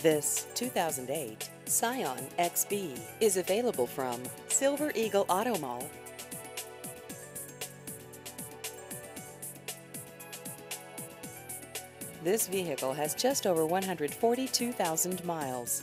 This 2008 Scion XB is available from Silver Eagle Auto Mall. This vehicle has just over 142,000 miles.